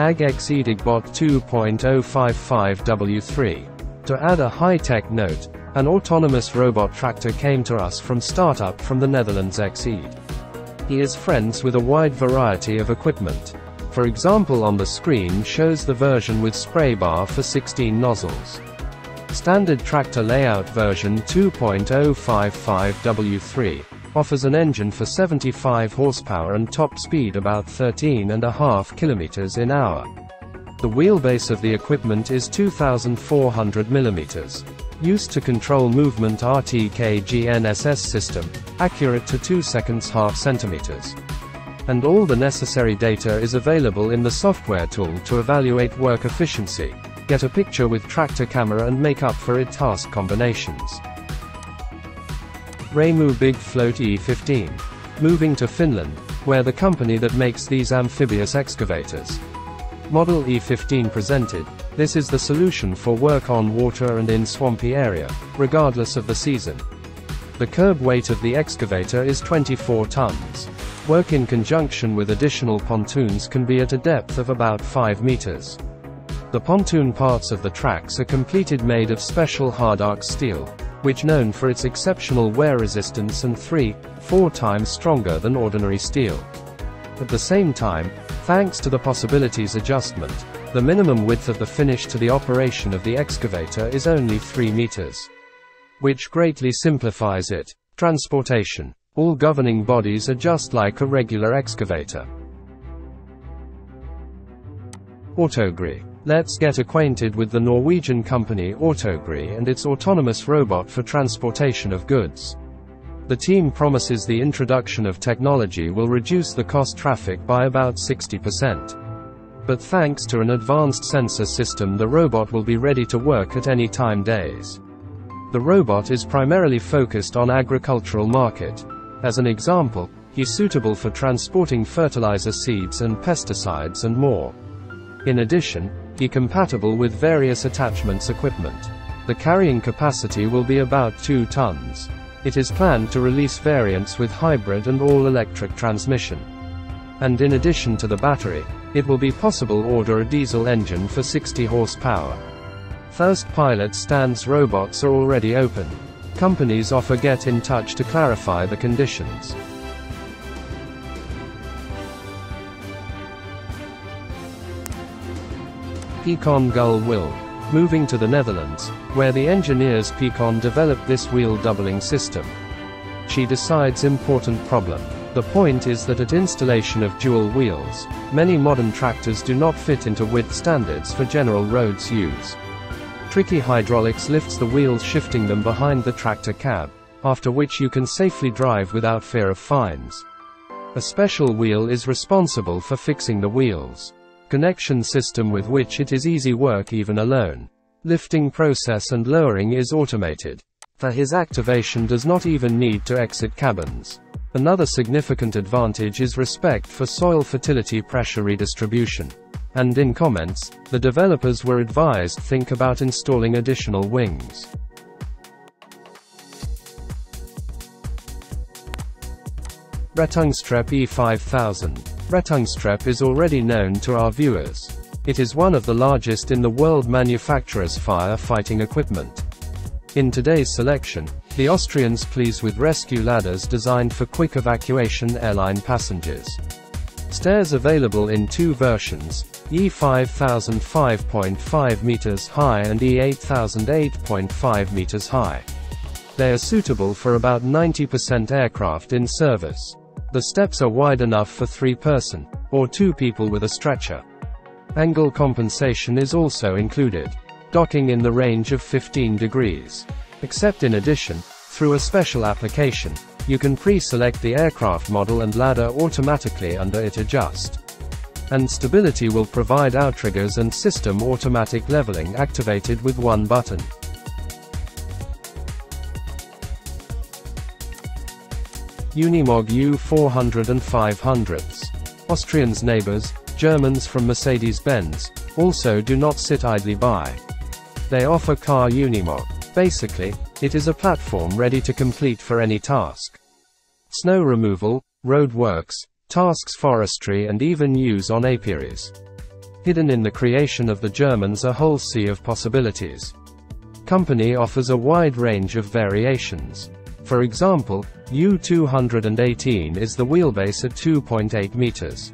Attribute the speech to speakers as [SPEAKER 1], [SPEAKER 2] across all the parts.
[SPEAKER 1] AgXeed AgBot 2.055W3. To add a high-tech note, an autonomous robot tractor came to us from startup from the Netherlands Exeed. He is friends with a wide variety of equipment. For example on the screen shows the version with spray bar for 16 nozzles. Standard tractor layout version 2.055W3 offers an engine for 75 horsepower and top speed about 13.5 kilometers in hour. The wheelbase of the equipment is 2,400 millimeters. Used to control movement RTK GNSS system, accurate to 2 seconds half centimeters. And all the necessary data is available in the software tool to evaluate work efficiency, get a picture with tractor camera and make up for it task combinations. Remu Big Float E15. Moving to Finland, where the company that makes these amphibious excavators. Model E15 presented, this is the solution for work on water and in swampy area, regardless of the season. The curb weight of the excavator is 24 tons. Work in conjunction with additional pontoons can be at a depth of about 5 meters. The pontoon parts of the tracks are completed made of special Hardox steel, which known for its exceptional wear resistance and 3, 4 times stronger than ordinary steel. At the same time, thanks to the possibilities adjustment, the minimum width of the finish to the operation of the excavator is only 3 meters. Which greatly simplifies it. Transportation. All governing bodies are just like a regular excavator. Autogri. Let's get acquainted with the Norwegian company Autogri and its autonomous robot for transportation of goods. The team promises the introduction of technology will reduce the cost traffic by about 60%. But thanks to an advanced sensor system the robot will be ready to work at any time days. The robot is primarily focused on agricultural market. As an example, he's suitable for transporting fertilizer seeds and pesticides and more. In addition, be compatible with various attachments equipment. The carrying capacity will be about 2 tons. It is planned to release variants with hybrid and all-electric transmission. And in addition to the battery, it will be possible order a diesel engine for 60 horsepower. First pilot stands robots are already open. Companies offer get in touch to clarify the conditions. Picon Gull Wheel. Moving to the Netherlands, where the engineers Picon developed this wheel doubling system. She decides important problem. The point is that at installation of dual wheels, many modern tractors do not fit into width standards for general roads use. Tricky hydraulics lifts the wheels shifting them behind the tractor cab, after which you can safely drive without fear of fines. A special wheel is responsible for fixing the wheels connection system with which it is easy work even alone. Lifting process and lowering is automated. For his activation does not even need to exit cabins. Another significant advantage is respect for soil fertility pressure redistribution. And in comments, the developers were advised think about installing additional wings. Rettungstrepp E5000 Rettungstrepp is already known to our viewers. It is one of the largest in the world manufacturers fire fighting equipment. In today's selection, the Austrians please with rescue ladders designed for quick evacuation airline passengers. Stairs available in two versions, E5000 5.5 meters high and E8000 8.5 meters high. They are suitable for about 90% aircraft in service. The steps are wide enough for three person, or two people with a stretcher. Angle compensation is also included. Docking in the range of 15 degrees. Except in addition, through a special application, you can pre-select the aircraft model and ladder automatically under it adjust. And stability will provide outriggers and system automatic leveling activated with one button. Unimog U400 and 500s. Austrians neighbors, Germans from Mercedes-Benz, also do not sit idly by. They offer car Unimog. Basically, it is a platform ready to complete for any task. Snow removal, road works, tasks forestry and even use on apiaries. Hidden in the creation of the Germans a whole sea of possibilities. Company offers a wide range of variations. For example, U218 is the wheelbase at 2.8 meters.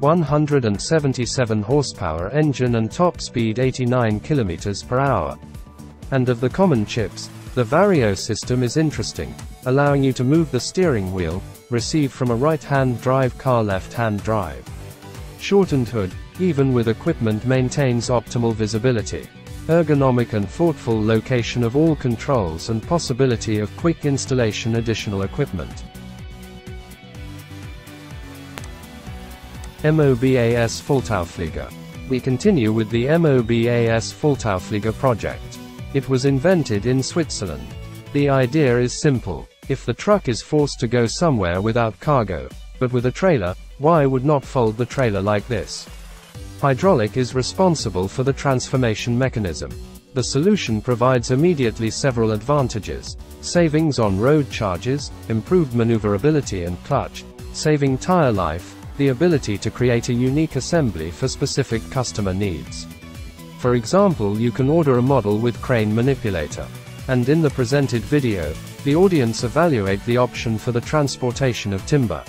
[SPEAKER 1] 177 horsepower engine and top speed 89 km per hour. And of the common chips, the Vario system is interesting, allowing you to move the steering wheel, receive from a right-hand drive car left-hand drive. Shortened hood, even with equipment maintains optimal visibility. Ergonomic and thoughtful location of all controls and possibility of quick installation additional equipment. MOBAS Volltauflieger. We continue with the MOBAS Volltauflieger project. It was invented in Switzerland. The idea is simple. If the truck is forced to go somewhere without cargo, but with a trailer, why would not fold the trailer like this? Hydraulic is responsible for the transformation mechanism. The solution provides immediately several advantages. Savings on road charges, improved maneuverability and clutch, saving tire life, the ability to create a unique assembly for specific customer needs. For example you can order a model with crane manipulator. And in the presented video, the audience evaluate the option for the transportation of timber.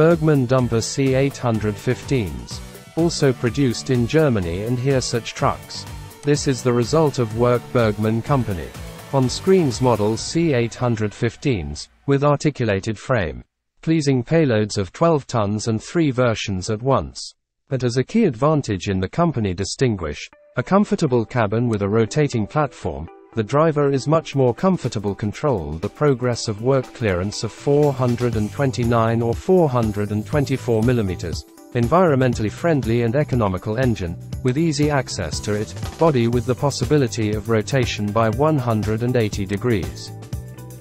[SPEAKER 1] Bergmann Dumper C815s. Also produced in Germany and here such trucks. This is the result of work Bergmann Company. On screens model C815s, with articulated frame pleasing payloads of 12 tons and three versions at once. But as a key advantage in the company distinguish, a comfortable cabin with a rotating platform, the driver is much more comfortable control the progress of work clearance of 429 or 424 mm, environmentally friendly and economical engine, with easy access to it, body with the possibility of rotation by 180 degrees.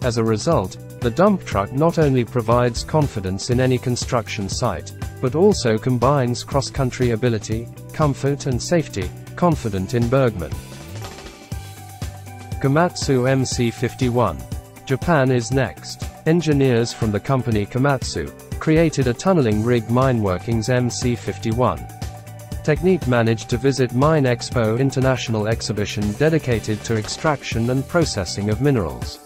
[SPEAKER 1] As a result, the dump truck not only provides confidence in any construction site, but also combines cross-country ability, comfort and safety, confident in Bergmann. Komatsu MC51. Japan is next. Engineers from the company Komatsu created a tunneling rig Mineworkings MC51. Technique managed to visit MINExpo International exhibition dedicated to extraction and processing of minerals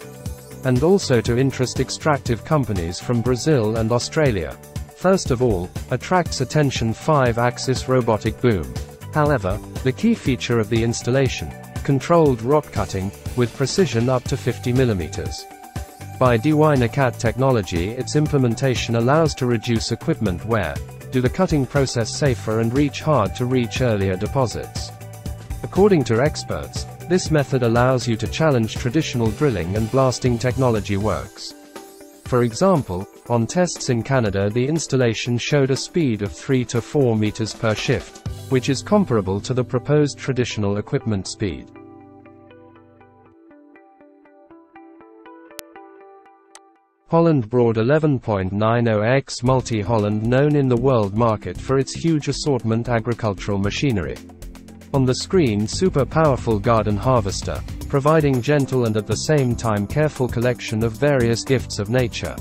[SPEAKER 1] and also to interest extractive companies from Brazil and Australia. First of all, attracts attention 5-axis robotic boom. However, the key feature of the installation, controlled rock cutting, with precision up to 50 mm. By DynaCut technology its implementation allows to reduce equipment wear, do the cutting process safer and reach hard to reach earlier deposits. According to experts, this method allows you to challenge traditional drilling and blasting technology works. For example, on tests in Canada the installation showed a speed of 3 to 4 meters per shift, which is comparable to the proposed traditional equipment speed. Holland Braud 11.90X Multi-Holland known in the world market for its huge assortment agricultural machinery. On the screen super powerful garden harvester, providing gentle and at the same time careful collection of various gifts of nature.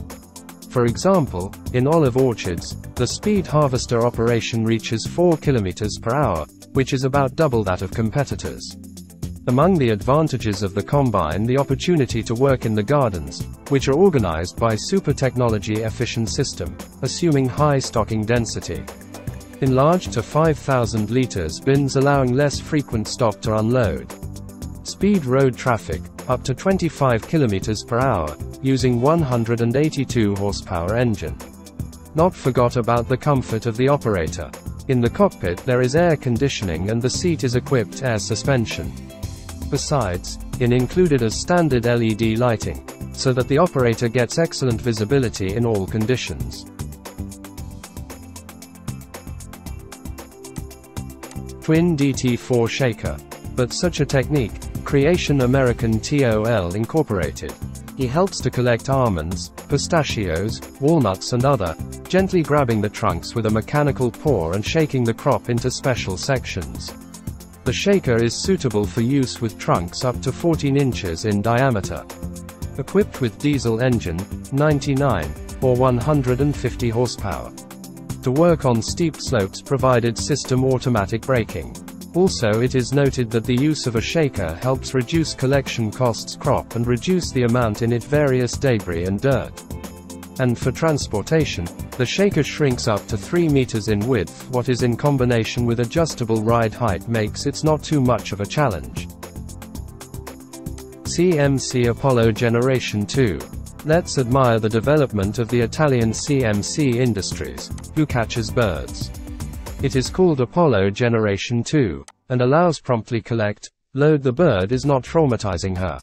[SPEAKER 1] For example, in olive orchards, the speed harvester operation reaches 4 km per hour, which is about double that of competitors. Among the advantages of the combine the opportunity to work in the gardens, which are organized by super technology efficient system, assuming high stocking density. Enlarged to 5,000 liters bins allowing less frequent stop to unload. Speed road traffic, up to 25 kilometers per hour, using 182 horsepower engine. Not forgot about the comfort of the operator. In the cockpit there is air conditioning and the seat is equipped air suspension. Besides, in included as standard LED lighting, so that the operator gets excellent visibility in all conditions. Twin DT4 Shaker. But such a technique, Creation American TOL Incorporated. He helps to collect almonds, pistachios, walnuts and other, gently grabbing the trunks with a mechanical paw and shaking the crop into special sections. The shaker is suitable for use with trunks up to 14 inches in diameter. Equipped with diesel engine, 99, or 150 horsepower. to work on steep slopes provided system automatic braking. Also it is noted that the use of a shaker helps reduce collection costs crop and reduce the amount in it various debris and dirt. And for transportation, the shaker shrinks up to 3 meters in width what is in combination with adjustable ride height makes it not too much of a challenge. CMC Apollo Generation 2 Let's admire the development of the Italian CMC Industries, who catches birds. It is called Apollo Generation 2, and allows promptly collect, load the bird is not traumatizing her.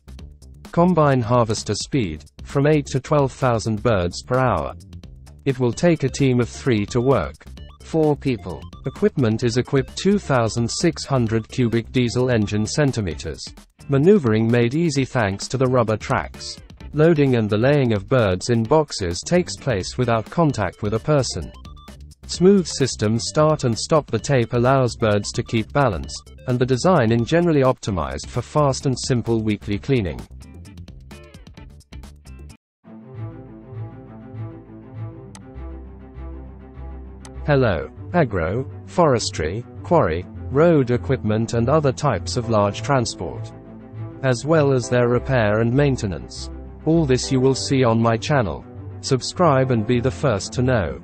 [SPEAKER 1] Combine harvester speed, from 8 to 12,000 birds per hour. It will take a team of 3 to work. 4 people. Equipment is equipped 2,600 cubic diesel engine centimeters. Maneuvering made easy thanks to the rubber tracks. Loading and the laying of birds in boxes takes place without contact with a person. Smooth system start and stop the tape allows birds to keep balance, and the design in generally optimized for fast and simple weekly cleaning. Hello. Agro, forestry, quarry, road equipment and other types of large transport. As well as their repair and maintenance. All this you will see on my channel. Subscribe and be the first to know.